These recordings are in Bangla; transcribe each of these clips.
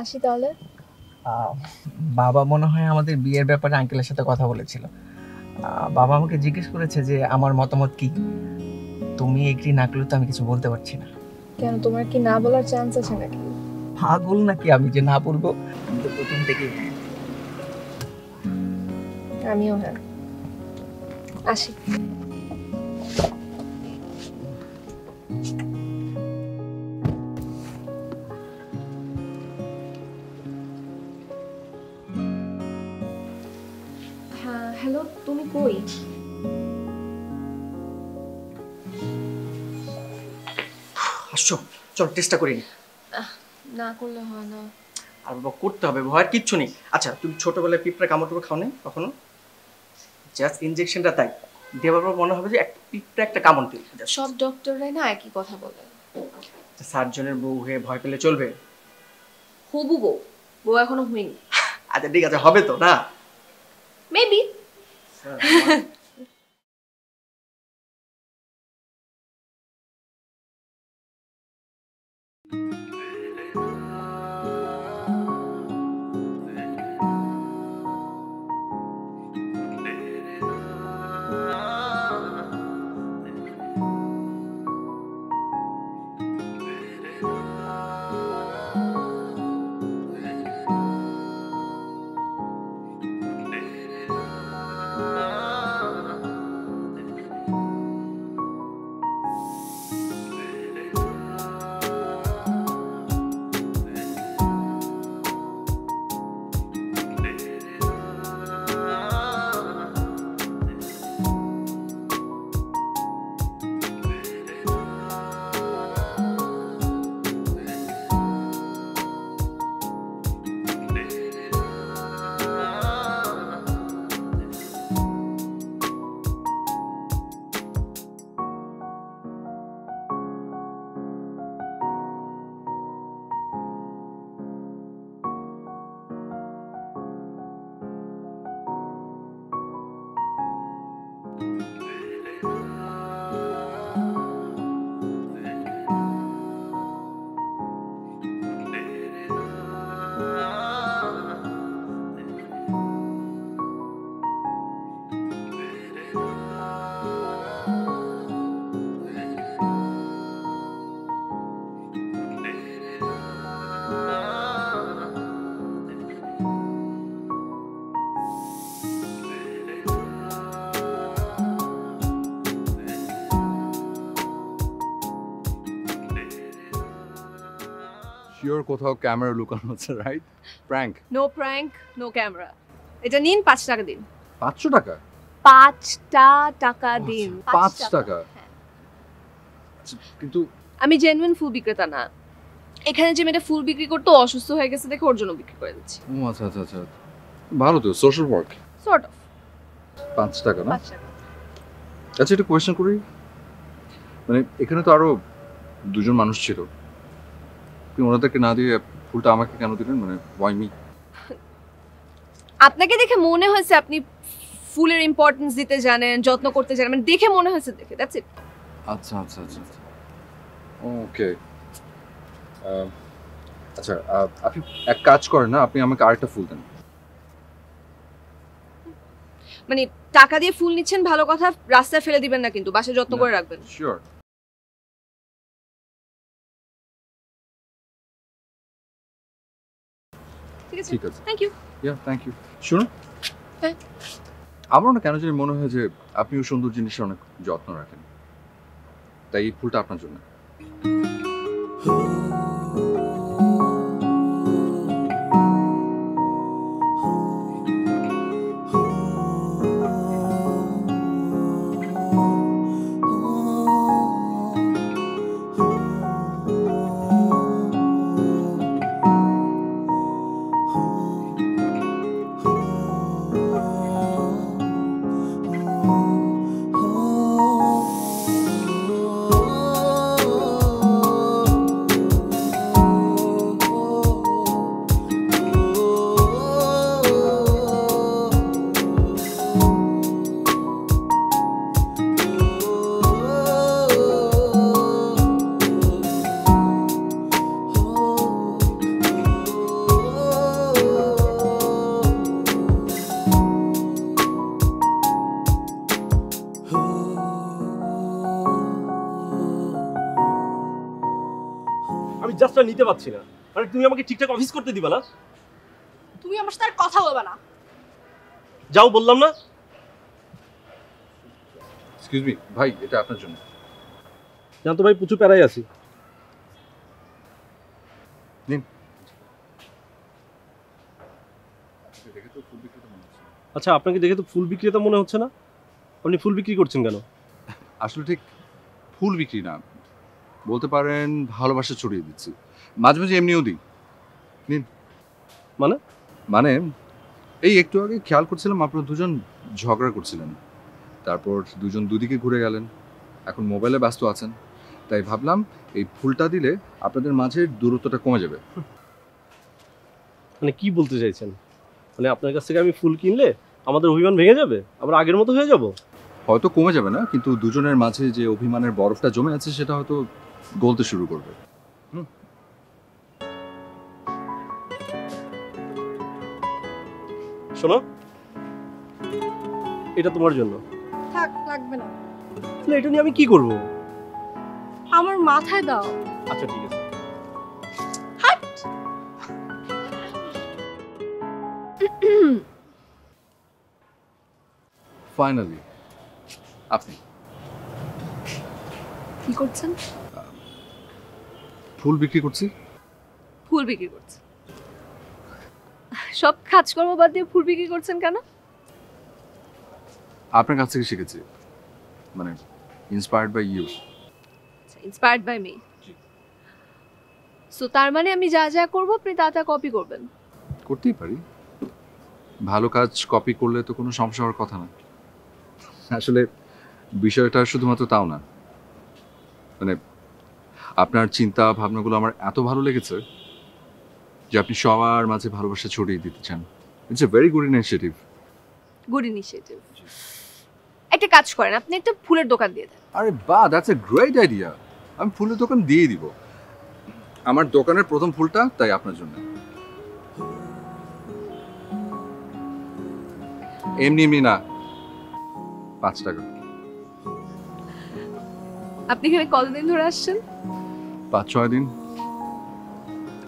আসি তাহলে। বাবা মনে হয় আমাদের বিয়ের ব্যাপারে আঙ্কেলের সাথে কথা বলেছিল। বাবা আমাকে জিজ্ঞেস করেছে যে আমার মতামত কি? তুমি এগ্রি না করলে তো আমি কিছু বলতে পারছি না। কেন তোমার কি না বলার চান্স আছে নাকি? পাগল নাকি আমি যে না বলব? আমি তো প্রথম থেকেই আমিও হ্যাঁ আসি। চলো চেষ্টা করি না করলে হয় না। আর বাবা করতে হবে ভয়ের কিচ্ছু নেই। আচ্ছা তুমি ছোটবেলায় পিঁপড়া কামড় টুকরো খাও নাই কখনো? জাস্ট ইনজেকশনটা তাই। দেওয়ার পর মনে হবে যে একটা পিঁপড়া একটা কামড় দিল সব ডক্টররাই না একই কথা বলে। সার্জনের বউ হয়ে ভয় পেলে চলবে? হবু বউ বউ এখনও হয়নি। আচ্ছা ঠিক আছে হবে তো না? Maybe শিওর কোথাও ক্যামেরা লুকানো আছে right prank no prank no camera এটা নিন পাঁচ টাকা দিন। পাঁচশো টাকা? পাঁচটা টাকা দিন। পাঁচ টাকা? হ্যাঁ। আচ্ছা, কিন্তু আমি জেনুইন ফুল বিক্রেতা না। এখানে যে মেয়েটা ফুল বিক্রি করতো অসুস্থ হয়ে গেছে দেখে ওর জন্য বিক্রি করে দিচ্ছি। ও আচ্ছা আচ্ছা আচ্ছা। ভালো তো সোশ্যাল ওয়ার্ক সর্ট অফ পাঁচ টাকা না? আচ্ছা একটা কোয়েশ্চেন করি। মানে এখানে তো আরও দুজন মানুষ ছিল। আপনি ওনাদেরকে না দিয়ে ফুলটা আমাকে কেন দিলেন? মানে ওয়াই মি আপনাকে দেখে মনে হয়েছে আপনি ফুলের ইম্পর্টেন্স দিতে জানেন যত্ন করতে জানেন মানে দেখে মনে হয়েছে দেখে দ্যাটস ইট আচ্ছা আচ্ছা আচ্ছা ওকে আচ্ছা আপনি এক কাজ করেন না আপনি আমাকে আরেকটা ফুল দেন। মানে টাকা দিয়ে ফুল নিচ্ছেন ভালো কথা রাস্তায় ফেলে দিবেন না কিন্তু বাসায় যত্ন করে রাখবেন। শিওর ঠিক আছে? ঠিক আছে। Thank you yeah thank you শুনুন হ্যাঁ। আমার না কেন জানি মনে হয় যে আপনিও সুন্দর জিনিসের অনেক যত্ন রাখেন। তাই এই ফুলটা আপনার জন্য। পারছি না। মানে তুমি আমাকে ঠিকঠাক অফিস করতে দিবা না? তুমি আমার সাথে আর কথা বলবে না। যাও বললাম না। এক্সকিউজ মি ভাই এটা আপনার জন্য। জানতো ভাই প্রচুর প্যারাই আছি। নিন। দেখে তো ফুল বিক্রেতা মনে হচ্ছে আচ্ছা আপনাকে দেখে তো ফুল বিক্রেতা মনে হচ্ছে না? আপনি ফুল বিক্রি করছেন কেন? আসলে ঠিক ফুল বিক্রি না। বলতে পারেন ভালোবাসা ছড়িয়ে দিচ্ছি। মাঝে মাঝে এমনিও দিই। নিন। মানে? মানে এই একটু আগে খেয়াল করছিলাম আপনারা দুজন ঝগড়া করছিলেন। তারপর দুজন দুদিকে ঘুরে গেলেন। এখন মোবাইলে ব্যস্ত আছেন। তাই ভাবলাম এই ফুলটা দিলে আপনাদের মাঝের দূরত্বটা কমে যাবে। মানে কি বলতে চাইছেন? মানে আপনার কাছ থেকে আমি ফুল কিনলে আমাদের অভিমান ভেঙে যাবে? আমরা আগের মতো হয়ে যাব? হয়তো কমে যাবে না কিন্তু দুজনের মাঝে যে অভিমানের বরফটা জমে আছে সেটা হয়তো গলতে শুরু করবে। শোনো। এটা তোমার জন্য। থাক লাগবে না। তাহলে এটা নিয়ে আমি কি করব? আমার মাথায় দাও। আচ্ছা ঠিক আছে। হাট! ফাইনালি আপনি। কি করছেন? ফুল বিক্রি করছি। ফুল বিক্রি করছেন সব কাজকর্ম বাদ দিয়ে ফুল বিক্রি করছেন কেন? আপনার কাছ থেকে শিখেছি। মানে inspired by you inspired by me so তার মানে আমি যা যা করব আপনি তা তা কপি করবেন? করতেই পারি। ভালো কাজ কপি করলে তো কোনো সমস্যা হওয়ার কথা না। আসলে বিষয়টা শুধুমাত্র তাও না। মানে আপনার চিন্তা ভাবনাগুলো আমার এত ভালো লেগেছে যে আপনি সবার মাঝে ভালোবাসা ছড়িয়ে দিতে চান। It's a very good initiative good initiative একটা কাজ করেন আপনি একটা ফুলের দোকান দিয়ে দেন। আরে বা দ্যাটস এ গ্রেট আইডিয়া আমি ফুলের দোকান দিয়ে দিব। আমার দোকানের প্রথম ফুলটা তাই আপনার জন্য। এমনি এমনি না পাঁচ টাকা। আপনি এখানে কতদিন ধরে আসছেন? পাঁচ ছয় দিন।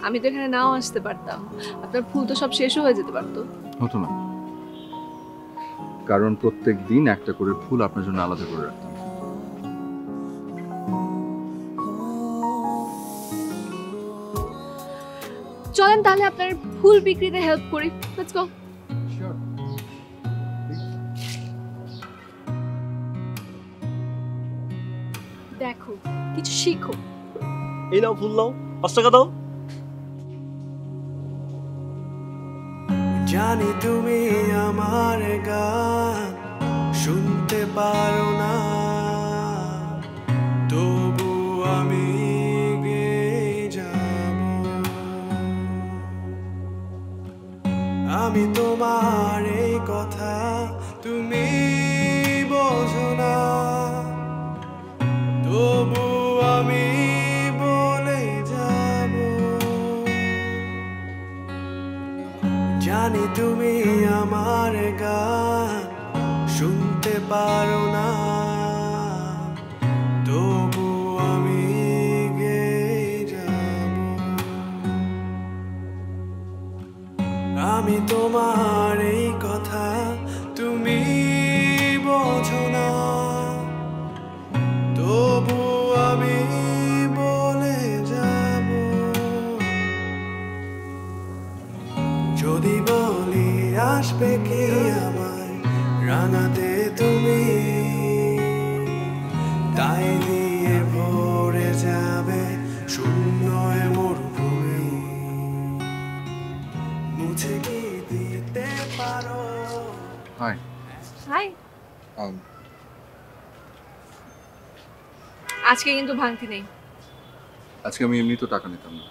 আমি তো এখানে নাও আসতে পারতাম। আপনার ফুল তো সব শেষও হয়ে যেতে পারতো। হতো না। কারণ প্রত্যেক দিন একটা করে ফুল আপনার জন্য আলাদা করে রাখতাম। চলেন তাহলে আপনার ফুল বিক্রিতে হেল্প করি। লেটস গো দেখো কিছু শিখো। এই নাও ফুল নাও। পাঁচ টাকা দাও। জানি তুমি আমার গান শুনতে পারো না। তবু আমি যাব। আমি তোমার জানি তুমি আমার গান শুনতে পারো না। তবু আমি আমি তোমার হাই আজকে কিন্তু ভাঙতি নেই। আজকে আমি এমনি তো টাকা নিতাম না।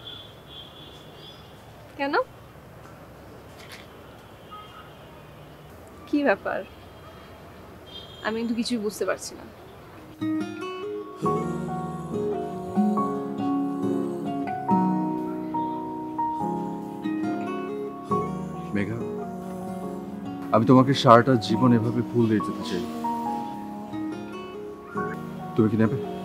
কেন? কি ব্যাপার? আমি কিন্তু কিছুই বুঝতে পারছি না। আমি তোমাকে সারাটা জীবন এভাবে ফুল দিয়ে যেতে চাই। তুমি কি নেবে?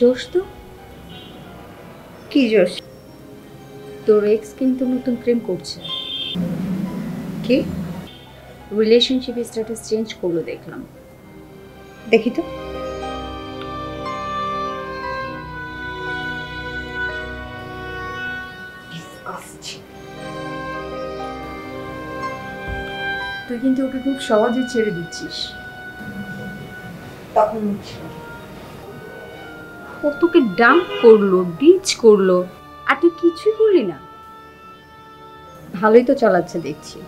জোশ তো? কি জোশ? তোর এক্স কিন্তু নতুন প্রেম করছে। কি? রিলেশনশিপ স্ট্যাটাস চেঞ্জ করল দেখলাম। দেখি তো। তুই কিন্তু ওকে খুব সহজে ছেড়ে দিচ্ছিস। তখন ও তোকে ডাম্প করল ডিচ করল আর তুই কিছুই করলি না। ভালোই তো চালাচ্ছে দেখছি।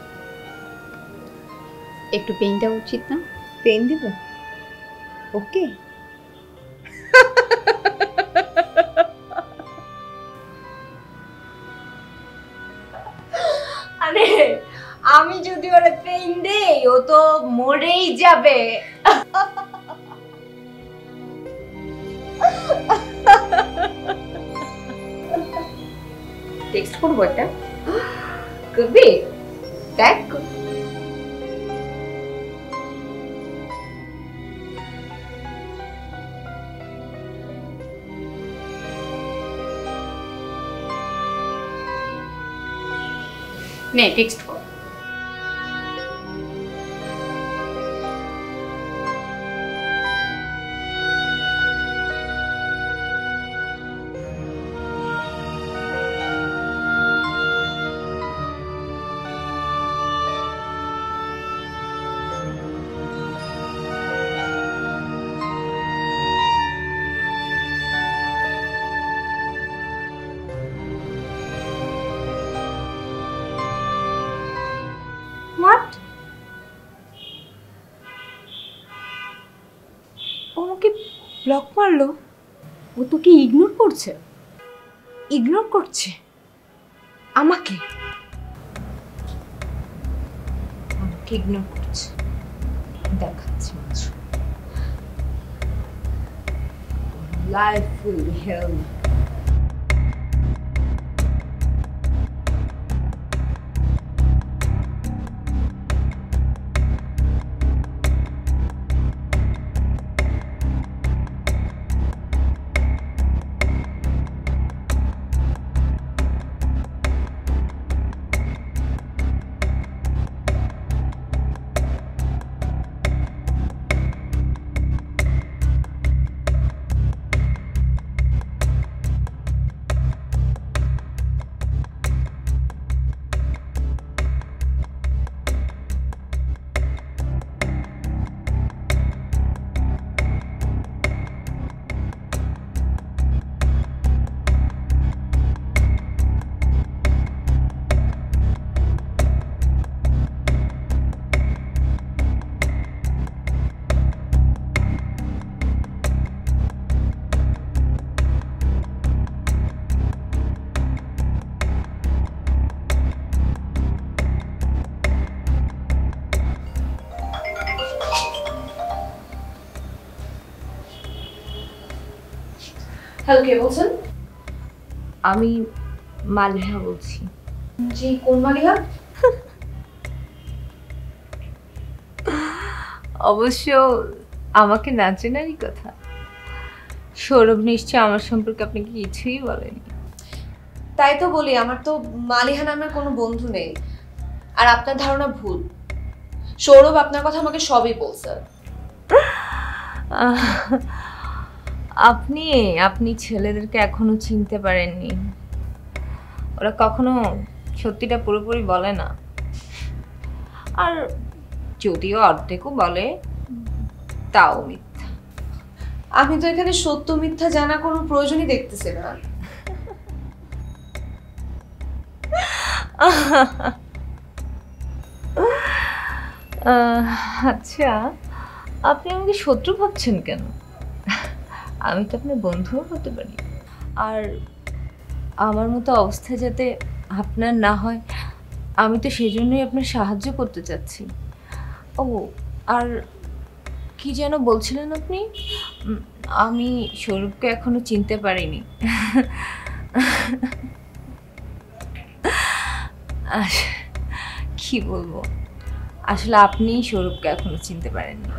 একটু পেন দেওয়া উচিত না? পেন দিব। ওকে আরে আমি যদি ওরে পেন দেই ও তো মরেই যাবে। টেক্সট করব একটা। কবি দেখ। নে টেক্সট মারলো ও তোকে ইগনোর করছে? ইগনোর করছে? আমাকে? আমাকে ইগনোর করছে। দেখাচ্ছি লাইফ উইল হেল্প কে বলছেন? আমি মালিহা বলছি। জি কোন মালিহা? অবশ্য আমাকে না চেনারই কথা। সৌরভ নিশ্চয় আমার সম্পর্কে আপনাকে কিছুই বলেনি তাই তো বলি আমার তো মালিহা নামের কোনো বন্ধু নেই। আর আপনার ধারণা ভুল। সৌরভ আপনার কথা আমাকে সবই বলছে। আপনি আপনি ছেলেদেরকে এখনও চিনতে পারেননি। ওরা কখনো সত্যিটা পুরোপুরি বলে না। আর যদিও অর্ধেকও বলে তাও মিথ্যা। আমি তো এখানে সত্য মিথ্যা জানা কোনো প্রয়োজনই দেখতেছি না। আচ্ছা আপনি আমাকে শত্রু ভাবছেন কেন? আমি তো আপনার বন্ধুও হতে পারি। আর আমার মতো অবস্থা যাতে আপনার না হয়, আমি তো সেই জন্যই আপনার সাহায্য করতে চাচ্ছি। ও, আর কি যেন বলছিলেন আপনি? আমি সৌরভকে এখনও চিনতে পারিনি। কি বলব? আসলে আপনিই সৌরভকে এখনও চিনতে পারেননি।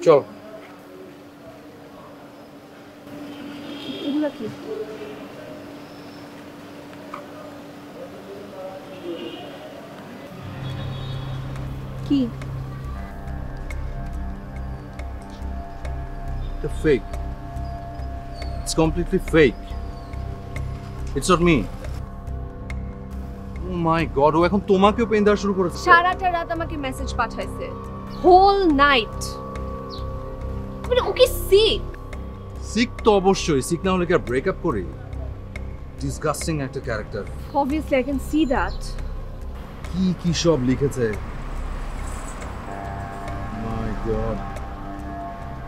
Joe. It's completely fake. It's not me. Oh my god, ও এখন তোমাকেও পেন দেওয়া শুরু করেছে। সারাটা রাত আমাকে মেসেজ পাঠাইছে। হোল নাইট মানে ওকে সিক সিক তো অবশ্যই সিক না হলে কি আর ব্রেকআপ করি? ডিসগাস্টিং একটা character obviously i can see that কি কি সব লিখেছে? মাই গড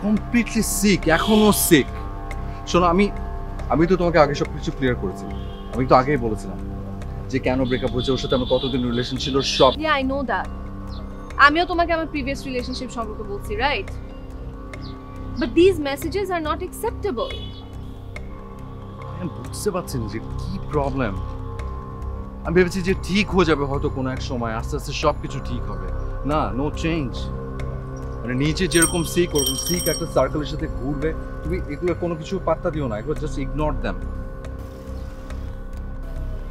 কমপ্লিটলি সিক এখনও সিক শোনো আমি আমি তো তোমাকে আগে সব কিছু ক্লিয়ার করেছি আমি তো আগেই বলেছিলাম যে কেন ব্রেকআপ হয়েছে ওর সাথে আমার কতদিন রিলেশন ছিল সব yeah আই নো that. আমিও তোমাকে আমার প্রিভিয়াস রিলেশনশিপ সম্পর্কে বলছি right but this messages are not acceptable বুঝতে পারছি না যে কি প্রবলেম আমি ভেবেছি যে ঠিক হয়ে যাবে হয়তো কোনো এক সময় আস্তে আস্তে সব কিছু ঠিক হবে। না নো চেঞ্জ মানে নিচে যেরকম সিক ওরকম সিক একটা সার্কেলের সাথে ঘুরবে। তুমি এগুলো কোনো কিছু পাত্তা দিও না এগুলো just ignore them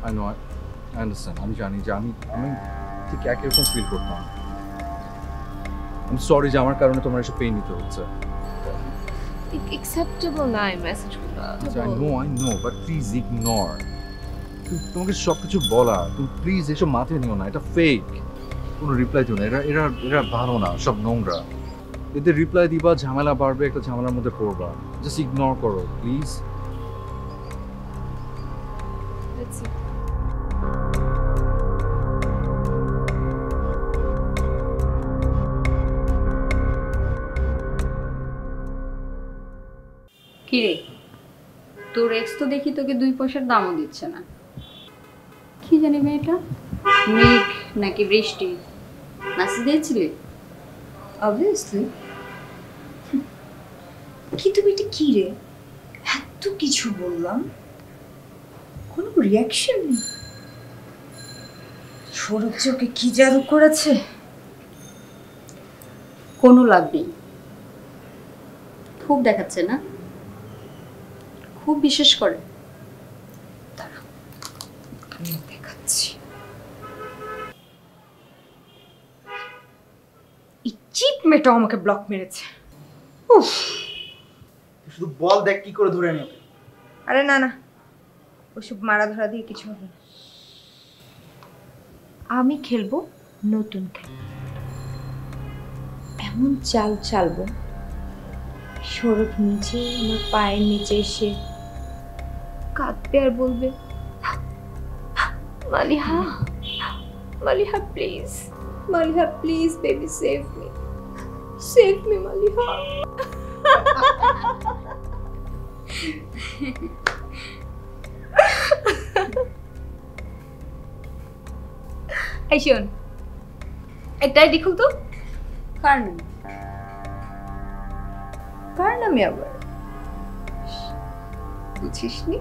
I know I understand আমি জানি যে আমি আমি ঠিক একই রকম ফিল করতাম। আমি সরি যে আমার কারণে তোমার এসব পেয়ে নিতে হচ্ছে। অ্যাকসেপ্টেবল না এই মেসেজগুলো I know I know but please ignore তোমাকে সব কিছু বলা তুমি প্লিজ এসব মাথায় নিও না এটা ফেক কোনো রিপ্লাই দিও না এরা এরা এরা ভালো না সব নোংরা। এদের রিপ্লাই দিবা ঝামেলা বাড়বে একটা ঝামেলার মধ্যে পড়বা। জাস্ট ইগনোর করো প্লিজ. কিরে তোর এক্স তো দেখি তোকে দুই পয়সার দামও দিচ্ছে না। কি জানি মেয়েটা? মেঘ নাকি বৃষ্টি? নাচি দিয়েছিলি? অবভিয়াসলি কিন্তু এটা কি রে? এত কিছু বললাম। কোনো রিয়াকশন নেই। সৌরভ যে কি জাদু করেছে? কোনো লাভ নেই। খুব দেখাচ্ছে না? খুব বিশেষ করে। আমি মেয়েটাও আমাকে ব্লক মেরেছে। উফ। শুধু বল দেখ কি করে ধরে নেবে। আরে না না। ওসব মারা ধরা দিয়ে কিছু হবে না। আমি খেলব নতুন খেলা। এমন চাল চালবো সড়ক নিচে আমার পায়ের নিচে এসে কাঁদবে আর বলবে Maliha Maliha please Maliha please baby save me save me Maliha এই শোন এটাই দেখুন তো। কার নাম কার নামে আবার। বুঝিসনি?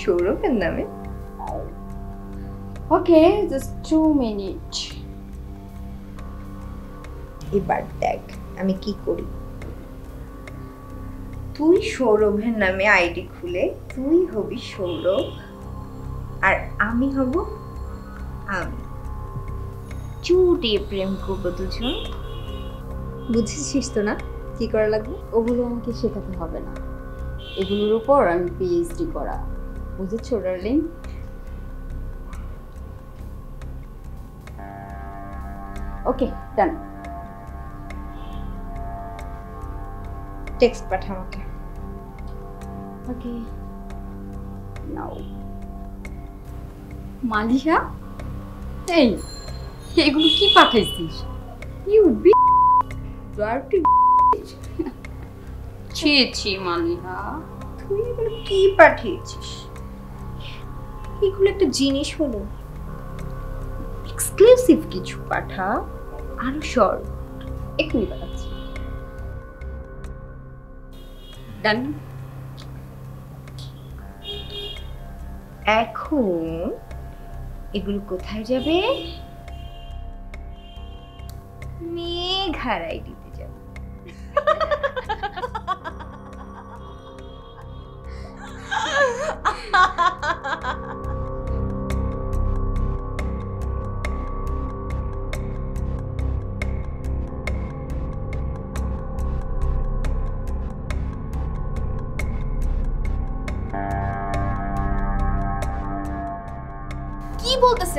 সৌরভের নামে। ওকে জাস্ট টু মিনিট এবার দেখ, আমি কি করি? তুই সৌরভের নামে আইডি খুলে, তুই হবি সৌরভ, আর আমি হব আমি। চুটিয়ে প্রেম করব দুজন। বুঝেছিস তো না? কি করা লাগবে? ওগুলো আমাকে শেখাতে হবে না। এগুলোর উপর আমি পিএইচডি করা। বুঝেছ, ডার্লিং? ওকে, ডান। টেক্সট পাঠা আমাকে ওকে। নাও। মালিহা? এই, এগুলো কি পাঠাইছিস? ইউ বি ডার্টি ছি ছি, মালিহা। তুই এগুলো কি পাঠিয়েছিস? এগুলো একটা জিনিস হলো। এক্সক্লুসিভ কিছু পাঠা। আরও শর্ট এক্ষুনি পাঠাচ্ছি ডান এখন এগুলো কোথায় যাবে? মেঘার আইডিতে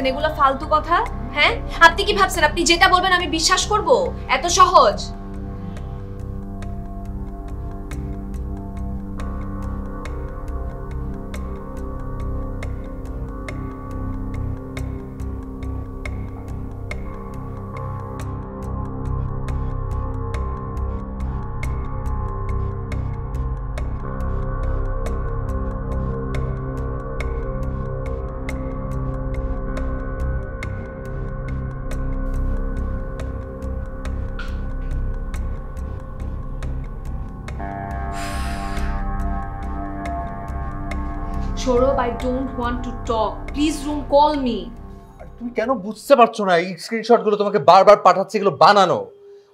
বলতেছেন এগুলো ফালতু কথা? হ্যাঁ? আপনি কি ভাবছেন? আপনি যেটা বলবেন আমি বিশ্বাস করব? এত সহজ? Sourav I don't want to talk please room call me তুমি কেন বুঝতে পারছ না এই স্ক্রিনশটগুলো তোমাকে বারবার পাঠাচ্ছে এগুলো বানানো?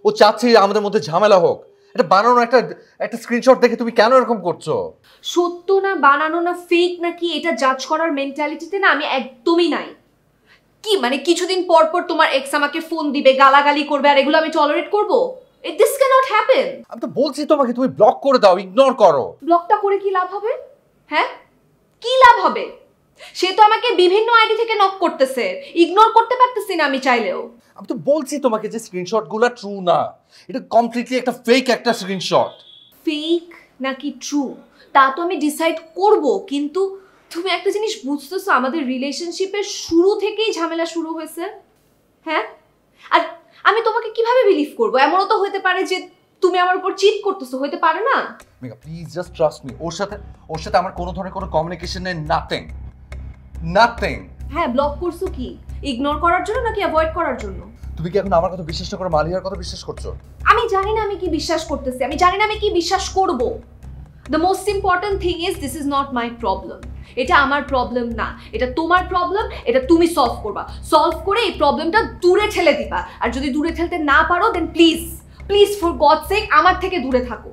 ও চাচ্ছে আমাদের মধ্যে ঝামেলা হোক। এটা বানানো একটা একটা স্ক্রিনশট দেখে তুমি কেন এরকম করছ? সত্য না বানানো না ফেক নাকি এটা জাজ করার মেন্টালিটিতে না আমি একদমই নাই। কি মানে কিছুদিন পর পর তোমার এক্স আমাকে ফোন দিবে গালাগালি করবে আর এগুলো আমি টলারেট করব? দিস ক্যান নট হ্যাপেন আমি তো বলছি তোমাকে তুমি ব্লক করে দাও ইগনোর করো। ব্লকটা করে কি লাভ হবে? হ্যাঁ? কি লাভ হবে? সে তো আমাকে বিভিন্ন আইডি থেকে নক করতেছে। ইগনোর করতে পারতেছি না আমি চাইলেও। আমি তো বলছি তোমাকে যে স্ক্রিনশটগুলো ট্রু না। এটা কমপ্লিটলি একটা ফেক একটা স্ক্রিনশট ফেক নাকি ট্রু তা তো আমি ডিসাইড করব কিন্তু তুমি একটা জিনিস বুঝতেছো আমাদের রিলেশনশিপের শুরু থেকেই ঝামেলা শুরু হয়েছে। হ্যাঁ? আর আমি তোমাকে কীভাবে বিলিভ করব? এমনও তো হতে পারে যে তুমি আমার উপর চিট করতেছো হতে পারে না? Megha please just trust me ওর সাথে ওর সাথে আমার কোনো ধরনের কোনো কমিউনিকেশন নেই নাথিং নাথিং হ্যাঁ ব্লক করছ কি? ইগনোর করার জন্য নাকি অ্যাভয়েড করার জন্য? তুমি কি এখন আমার কথা বিশ্বাস না করে মালিয়ার কথা বিশ্বাস করছ? আমি জানি না আমি কি বিশ্বাস করতেছি আমি জানি না আমি কি বিশ্বাস করব। The most important thing is this is not my problem এটা আমার প্রবলেম না। এটা তোমার প্রবলেম এটা তুমি সলভ করবা। সলভ করে এই প্রবলেমটা দূরে ঠেলে দিবা। আর যদি দূরে ঠেলতে না পারো then please please for god sake আমার থেকে দূরে থাকো।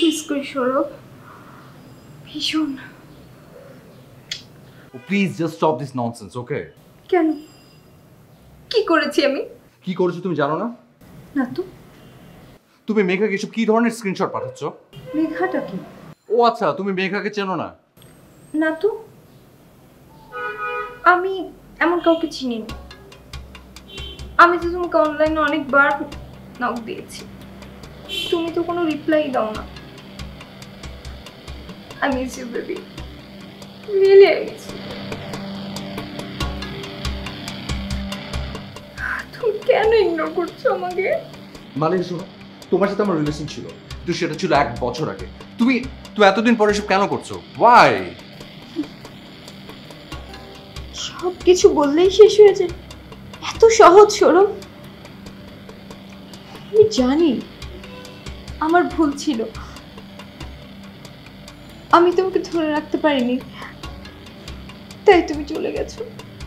মিস করি সৌরভ ভীষণ please just stop this nonsense okay কেন? কি করেছি আমি? কি করেছ তুমি জানো না? না তো। তুমি মেঘাকে এসব কি ধরনের স্ক্রিনশট পাঠাচ্ছ? মেঘাটা কি? ও আচ্ছা তুমি মেঘাকে চেনো না? না তো। আমি এমন কাউকে চিনি না আমি তো তোমাকে অনলাইনে অনেকবার নক দিয়েছি। তুমি তো কোনো রিপ্লাই দাও না। I miss you baby really I miss তুমি কেন ইগনোর করছ আমাকে? শোনো তোমার সাথে আমার রিলেশন ছিল কিন্তু সেটা ছিল এক বছর আগে। তুমি তুমি এতদিন পরে এসব কেন করছ? ওয়াই সব কিছু বললেই শেষ হয়ে যায়। এত সহজ সরব আমি জানি আমার ভুল ছিল। আমি তোমাকে ধরে রাখতে পারিনি। তাই তুমি চলে গেছো।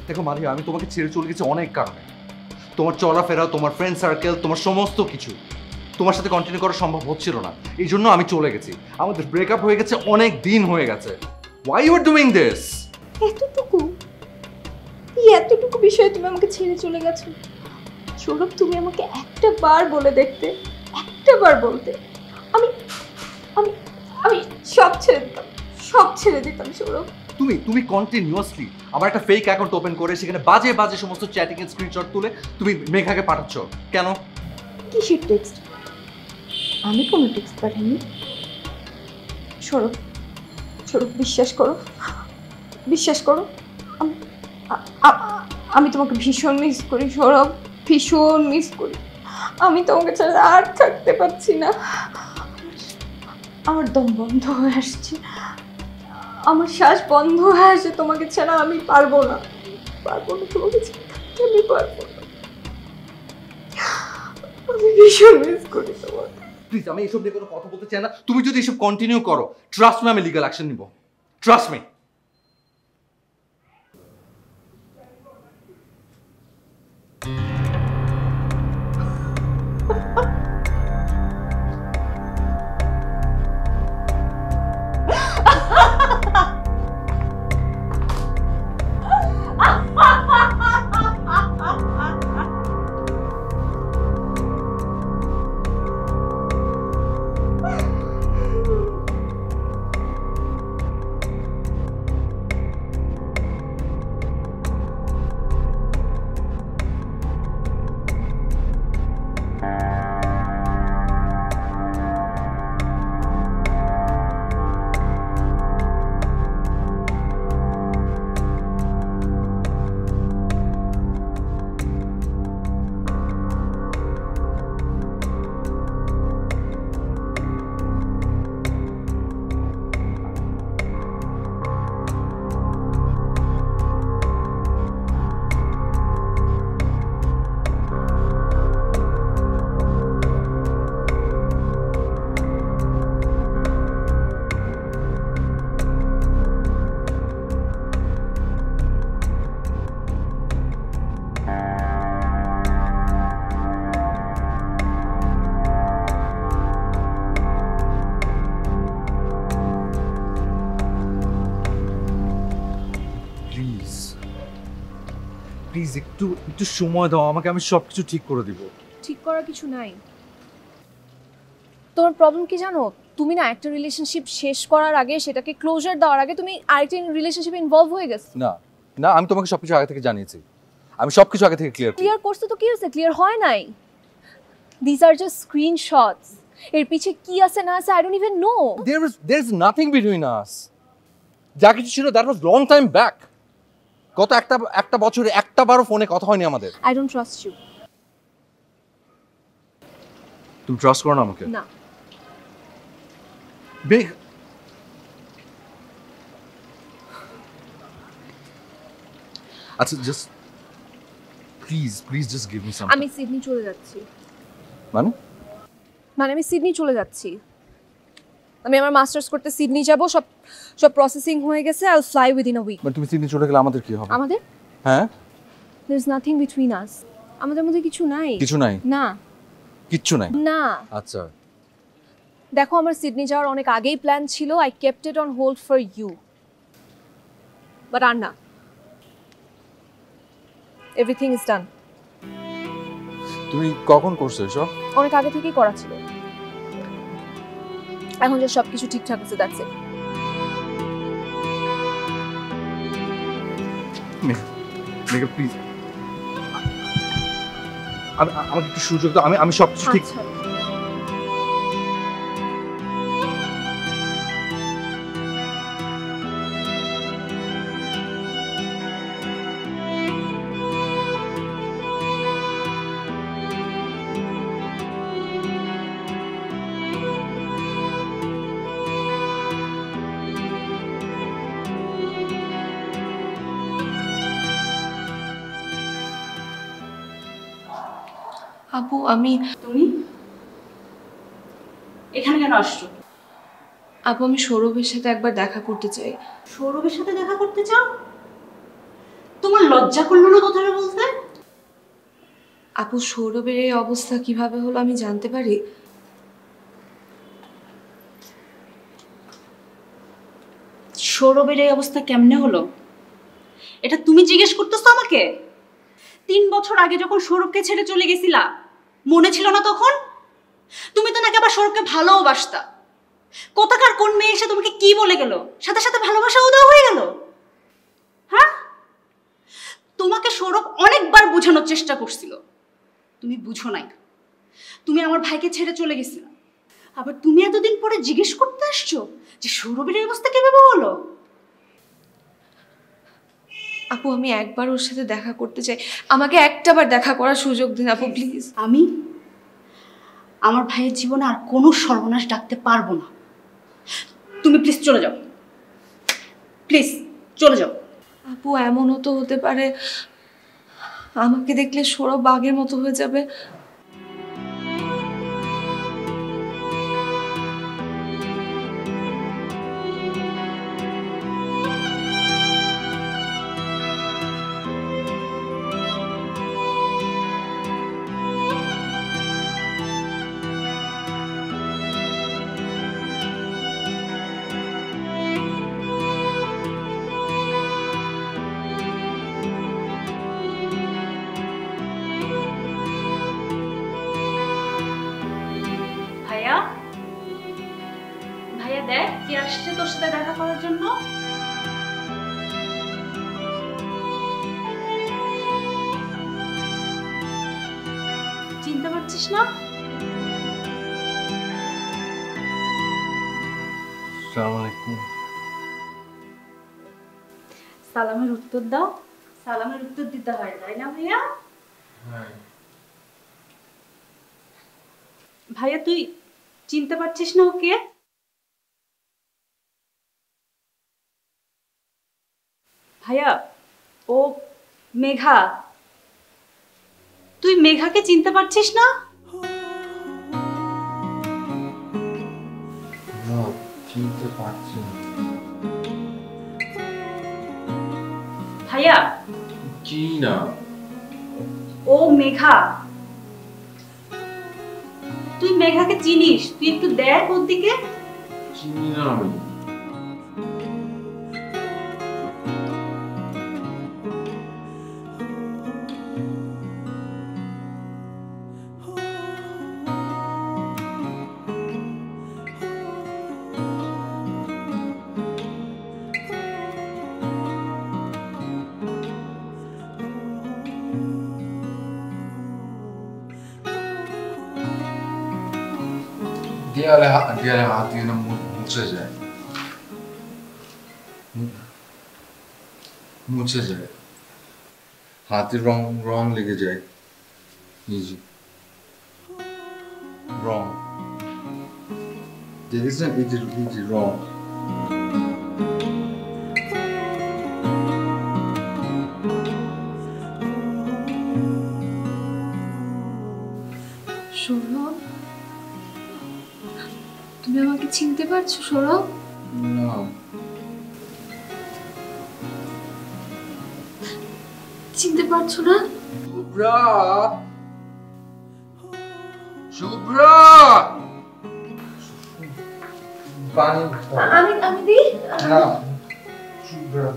দেখো মারিয়া আমি তোমাকে ছেড়ে চলে গেছি অনেক কারণে। তোমার চলাফেরা তোমার ফ্রেন্ড সার্কেল তোমার সমস্ত কিছু তোমার সাথে কন্টিনিউ করা সম্ভব হচ্ছিল না। এই জন্য আমি চলে গেছি। আমাদের ব্রেকআপ হয়ে গেছে অনেক দিন হয়ে গেছে। Why you are doing this এতটুকু? এই এতটুকু বিষয়ে তুমি আমাকে ছেড়ে চলে গেছো? সৌরভ তুমি আমাকে একটা বার বলে দেখতে একটা বার বলতে। আমি আমি আমি সব ছেড়ে দিতাম সব ছেড়ে দিতাম সৌরভ। তুমি তুমি কন্টিনিউয়াসলি আমার একটা ফেক অ্যাকাউন্ট ওপেন করে সেখানে বাজে বাজে সমস্ত চ্যাটিং এর স্ক্রিনশট তুলে তুমি মেঘাকে পাঠাচ্ছ। কেন? কিসের টেক্সট আমি কোনো টেক্সট পাঠাইনি। সৌরভ সৌরভ বিশ্বাস করো। বিশ্বাস করো আমি তোমাকে ভীষণ মিস করি সৌরভ ভীষণ মিস করি। আমি তোমাকে ছাড়া আর থাকতে পারছি না। আমার দম বন্ধ হয়ে আসছে। আমার শ্বাস বন্ধ হয়ে আসছে, তোমাকে ছাড়া আমি পারব না। পারব না, তোমাকে ছাড়া আমি পারব না। আমি ভীষণ মিস করি তোমাকে। প্লিজ আমি এসব নিয়ে কোনো কথা বলতে চাই না। তুমি যদি এসব কন্টিনিউ করো ট্রাস্ট মি আমি লিগাল অ্যাকশন নিব। ট্রাস্ট মি প্লিজ একটু একটু সময় দাও আমাকে আমি সব কিছু ঠিক করে দিব। ঠিক করার কিছু নাই। তোমার প্রবলেম কি জানো? তুমি না একটা রিলেশনশিপ শেষ করার আগে সেটাকে ক্লোজার দেওয়ার আগে তুমি আরেকটা রিলেশনশিপে ইনভলভ হয়ে গেছো। না না আমি তোমাকে সবকিছু আগে থেকে জানিয়েছি। আমি সবকিছু আগে থেকে ক্লিয়ার ক্লিয়ার করতে তো কি হয়েছে? ক্লিয়ার হয় নাই? দিস আর জাস্ট স্ক্রিনশটস এর পিছে কি আছে না আছে I don't even know there is there is nothing between us যা কিছু ছিল that was long time back গত একটা একটা বছরে একটা বারও ফোনে কথা হয়নি আমাদের। আই ডোন্ট ট্রাস্ট ইউ তুমি ট্রাস্ট করো না আমাকে? না। বেগ আচ্ছা just please please just give me some আমি সিডনি চলে যাচ্ছি। মানে? মানে আমি সিডনি চলে যাচ্ছি। আমি আমার মাস্টার্স করতে সিডনি যাব সব সব প্রসেসিং হয়ে গেছে I will fly within a week মানে তুমি সিডনি চলে গেলে আমাদের কি হবে? আমাদের? হ্যাঁ? There is nothing between us আমাদের মধ্যে কিছু নাই। কিছু নাই? না। কিচ্ছু নাই? না। আচ্ছা। দেখো আমার সিডনি যাওয়ার অনেক আগেই প্ল্যান ছিল I kept it on hold for you but আর না। এভরিথিং ইজ ডান তুমি কখন করছ এসব? অনেক আগে থেকেই করা ছিল। এখন যে সবকিছু ঠিকঠাক হচ্ছে দেখছে প্লিজ আমাকে একটু সুযোগ দাও আমি আমি সবকিছু ঠিক আমি তুমি? এখানে কেন আসছো? আপু আমি সৌরভের সাথে একবার দেখা করতে চাই। সৌরভের সাথে দেখা করতে চাও? তোমার লজ্জা করল না কথাটা বলতে? আপু সৌরভের এই অবস্থা কীভাবে হলো আমি জানতে পারি? সৌরভের এই অবস্থা কেমনে হলো? এটা তুমি জিজ্ঞেস করতেছো আমাকে? তিন বছর আগে যখন সৌরভকে ছেড়ে চলে গেছিলা মনে ছিল না তখন? তুমি তো নাকি আবার সৌরভকে ভালোবাসতা। কোথাকার কোন মেয়ে এসে তোমাকে কি বলে গেল? সাথে সাথে ভালোবাসা উদয় হয়ে গেল। হ্যাঁ? তোমাকে সৌরভ অনেকবার বোঝানোর চেষ্টা করছিল। তুমি বুঝো নাই। তুমি আমার ভাইকে ছেড়ে চলে গেছিলে। আবার তুমি এতদিন পরে জিজ্ঞেস করতে আসছো যে সৌরভের অবস্থা কীভাবে হলো? আপু আমি একবার ওর সাথে দেখা করতে চাই। আমাকে একটাবার দেখা করার সুযোগ দিন আপু প্লিজ আমি? আমার ভাইয়ের জীবনে আর কোনো সর্বনাশ ডাকতে পারব না। তুমি প্লিজ চলে যাও। প্লিজ চলে যাও। আপু এমনও তো হতে পারে। আমাকে দেখলে সৌরভ বাঘের মতো হয়ে যাবে। সালামের উত্তর দাও। সালামের উত্তর দিতে হয় তাই না ভাইয়া? ভাইয়া তুই চিনতে পারছিস না ওকে? ভাইয়া ও মেঘা। তুই মেঘাকে চিনতে পারছিস না? না চিনতে পারছি না। ভাইয়া? জি না? ও মেঘা। তুই মেঘাকে চিনিস? তুই একটু দেখ ওর দিকে। চিনি না আমি। দেয়ালে হা- দেয়ালে হাত দিয়ে না মু- মুছে যায় মু- মুছে যায় হাতের রং রং লেগে চিনতে পারছ সৌরভ? না। চিনতে পারছ না? শুভ্রা! শুভ্রা! পানি আমি আমি দিই? না। শুভ্রা।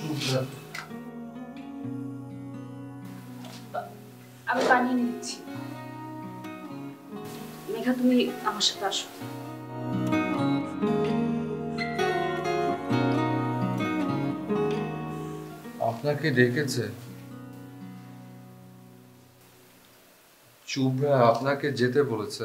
শুভ্রা। মেঘা তুমি আমার সাথে আসো। আপনাকে ডেকেছে। চুবরা আপনাকে যেতে বলেছে।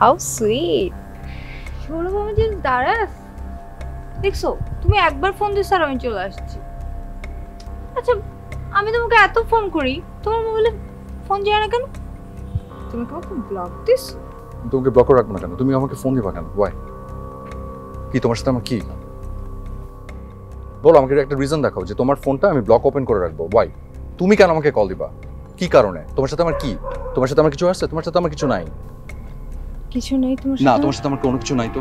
হাউ সুইট সৌরভ আমি যে দাঁড়াস দেখছ তুমি একবার ফোন দিস আর আমি চলে আসছি। আচ্ছা আমি তোমাকে এত ফোন করি তোমার মোবাইলে ফোন যায় না কেন? তুমি কাউকে ব্লক দিস তোমাকে ব্লক রাখব না কেন? তুমি আমাকে ফোন দিবা কেন? ওয়াই কি তোমার সাথে আমার কি? বলো আমাকে একটা রিজন দেখাও যে তোমার ফোনটা আমি ব্লক ওপেন করে রাখব। ওয়াই তুমি কেন আমাকে কল দিবা? কি কারণে? তোমার সাথে আমার কি? তোমার সাথে আমার কিছু আছে? তোমার সাথে আমার কিছু নাই? কিছু নেই তোমার না তোমার সাথে আমার কোনো কিছু নাই তো।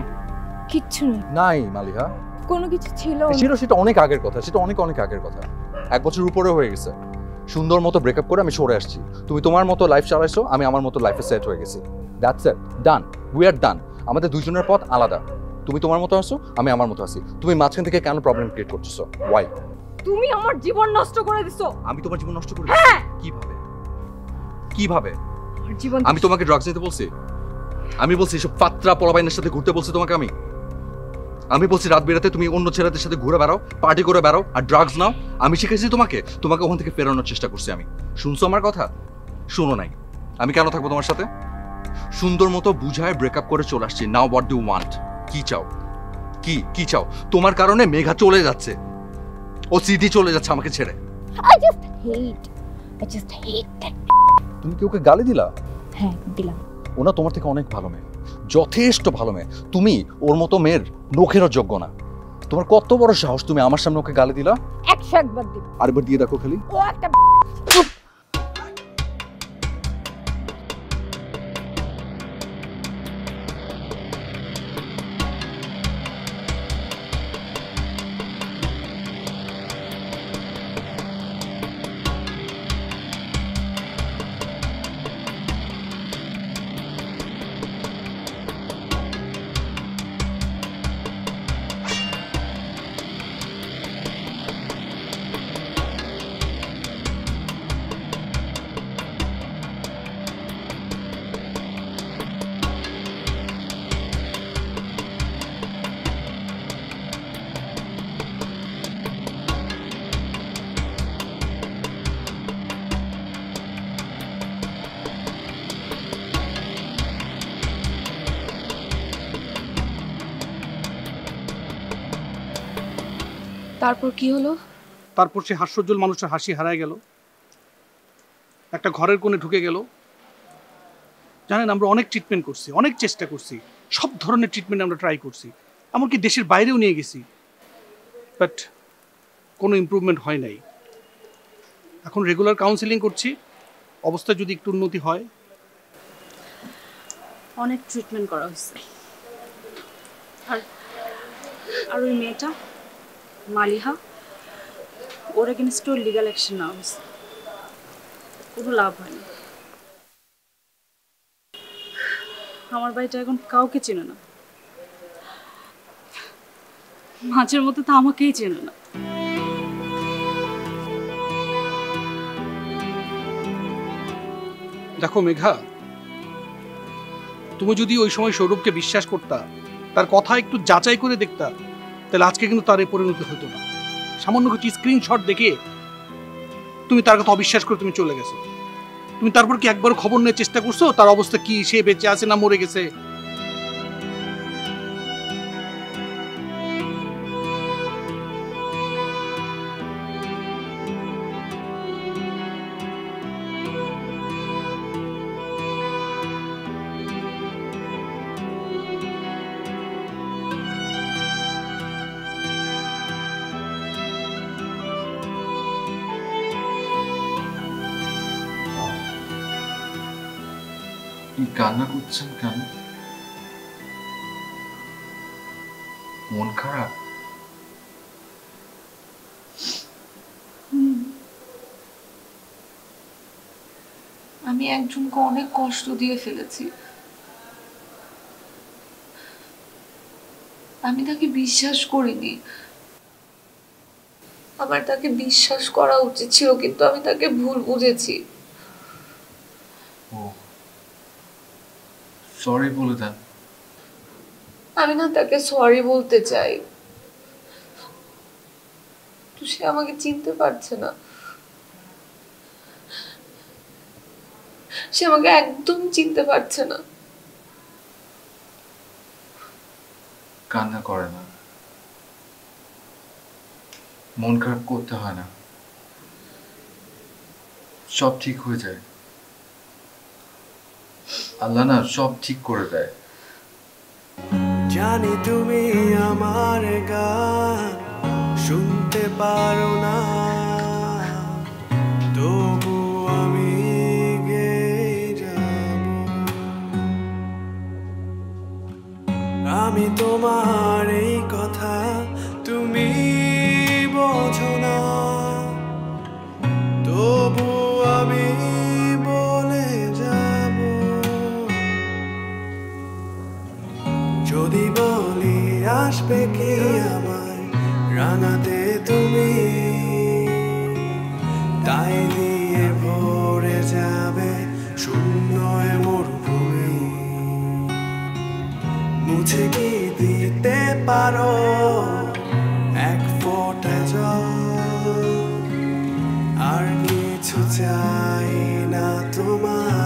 কিচ্ছু নেই। নাই মালিহা। কোনো কিছু ছিল? ছিল সেটা অনেক আগের কথা সেটা অনেক অনেক আগের কথা। এক বছর উপরে হয়ে গেছে। সুন্দর মতো ব্রেকআপ করে আমি সরে আসছি। তুমি তোমার মতো লাইফ চালাইছো আমি আমার মতো লাইফে সেট হয়ে গেছি। That's it done we are ডান আমাদের দুজনের পথ আলাদা। তুমি তোমার মতো আসো আমি আমার মতো আছি। তুমি মাঝখান থেকে কেন প্রবলেম ক্রিয়েট করছ ওয়াই তুমি আমার জীবন নষ্ট করে দিছো। আমি তোমার জীবন নষ্ট করে হ্যাঁ! কীভাবে? কীভাবে? জীবন আমি তোমাকে ড্রাগস নিতে বলছি? আমি বলছি এসব ফাত্রা পলাবাইনের সাথে ঘুরতে বলছি তোমাকে আমি। আমি বলছি রাত বেরাতে তুমি অন্য ছেলেদের সাথে ঘুরে বেড়াও পার্টি করে বেড়াও আর ড্রাগস নাও। আমি শিখেছি তোমাকে তোমাকে ওখান থেকে ফেরানোর চেষ্টা করছি আমি। শুনছো আমার কথা? শুনো নাই। আমি কেন থাকব তোমার সাথে? সুন্দর মতো বুঝায় ব্রেকআপ করে চলে আসছি। নাও হোয়াট ডু ওয়ান্ট কি চাও? কি কি চাও? তোমার কারণে মেঘা চলে যাচ্ছে। ও সিটি চলে যাচ্ছে আমাকে ছেড়ে। I just hate I just hate that তুমি কি ওকে গালি দিলা? হ্যাঁ দিলাম। ওনা তোমার থেকে অনেক ভালো মেয়ে। যথেষ্ট ভালো মেয়ে। তুমি ওর মতো মেয়ের নখেরও যোগ্য না। তোমার কত বড় সাহস তুমি আমার সামনে ওকে গালি দিলা? একশো একবার দিব। আরেকবার দিয়ে দেখো খালি। ও একটা তারপর কি হলো? তারপর সে হাস্যোজ্জ্বল মানুষের হাসি হারায় গেল। একটা ঘরের কোণে ঢুকে গেল। জানেন আমরা অনেক ট্রিটমেন্ট করছি অনেক চেষ্টা করছি সব ধরনের ট্রিটমেন্ট আমরা ট্রাই করছি এমনকি দেশের বাইরেও নিয়ে গেছি। বাট কোনো ইম্প্রুভমেন্ট হয় নাই। এখন রেগুলার কাউন্সিলিং করছি অবস্থা যদি একটু উন্নতি হয়। অনেক ট্রিটমেন্ট করা হয়েছে। আর আর ওই মেয়েটা? মালিহা, ওর এগেনস্টও লিগাল অ্যাকশন নেওয়া হয়েছে কোনো লাভ হয়নি। আমার বাড়িটা এখন কাউকে চেনে না। মাঝের মতো তো আমাকেই চেনে না। দেখো মেঘা, তুমি যদি ওই সময় সৌরভকে বিশ্বাস করতা, তার কথা একটু যাচাই করে দেখতা তাহলে আজকে কিন্তু তার এই পরিণতি হতো না। সামান্য কিছু স্ক্রিনশট দেখে তুমি তার কথা অবিশ্বাস করে তুমি চলে গেছো। তুমি তারপর কি একবার খবর নেওয়ার চেষ্টা করছ? তার অবস্থা কি? সে বেঁচে আছে না মরে গেছে? কান্না করছেন কেন? মন খারাপ? আমি একজনকে অনেক কষ্ট দিয়ে ফেলেছি। আমি তাকে বিশ্বাস করিনি। আমার তাকে বিশ্বাস করা উচিত ছিল কিন্তু আমি তাকে ভুল বুঝেছি। ও সরি বলে দেন। আমি না তাকে সরি বলতে চাই। সে আমাকে চিনতে পারছে না। সে আমাকে একদম চিনতে পারছে না। কান্না করে না। মন খারাপ করতে হয় না। সব ঠিক হয়ে যায়। আল্লাহ না সব ঠিক করে দেয়। জানি তুমি আমার গান শুনতে পারো না। তবু আমি আমি তোমার কি দিতে পারো। এক ফোঁটা জল। আর কিছু চাই না তোমার।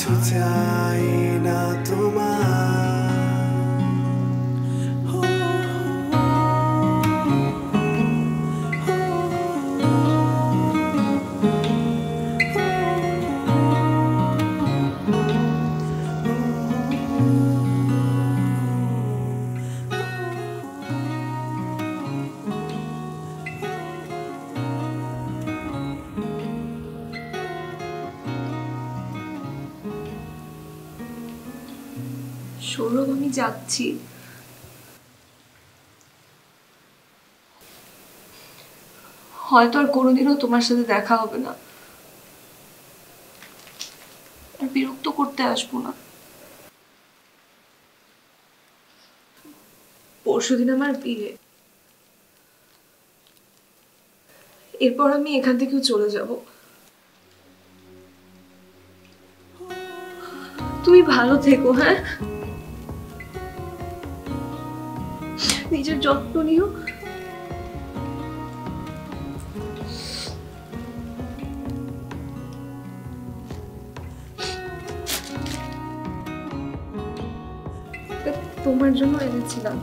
কিছু চাই হয়তো আর কোনোদিনও তোমার সাথে দেখা হবে না। আর বিরক্ত করতে আসব না। পরশুদিন আমার বিয়ে। এরপর আমি এখান থেকেও চলে যাব। তুমি ভালো থেকো হ্যাঁ? নিজের যত্ন নিও। তোমার জন্য এনেছিলাম।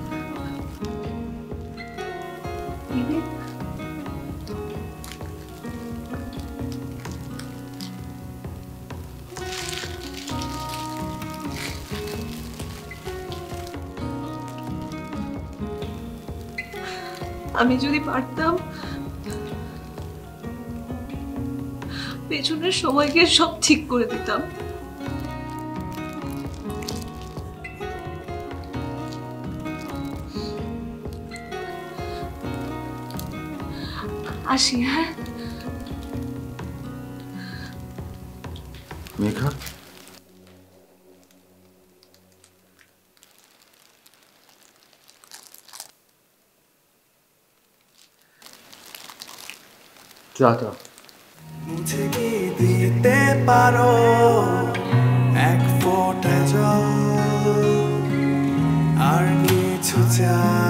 আমি যদি পারতাম পেছনের সময়কে সব ঠিক করে দিতাম। আসি হ্যাঁ? মেঘা? যা কি দিতে পারো? এক ফোঁটা জল আর কিছু চাই।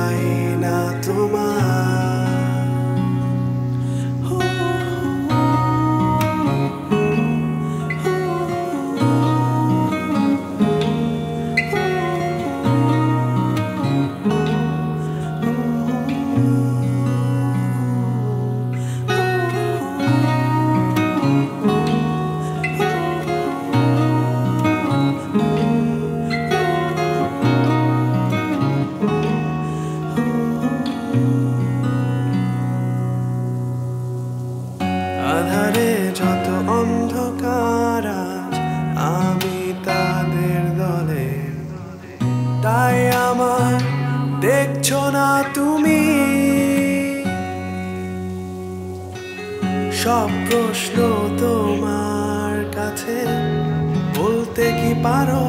আজ আমি তাদের দলে। তাই আমার দেখছ না তুমি? সব প্রশ্ন তোমার কাছে, বলতে কি পারো?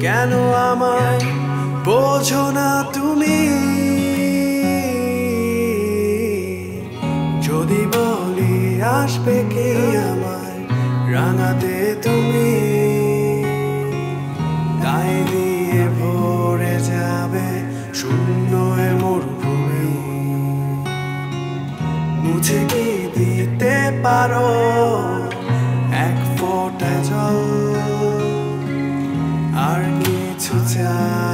কেন আমায় বোঝো না তুমি? যদি বলি, আসবে কে আমার রাঙাতে তুমি গায়ে দিয়ে ভরে যাবে শূন্য মরুভূমি। মুছে কি দিতে পারো? এক ফোঁটা জল আর কিছু চাই।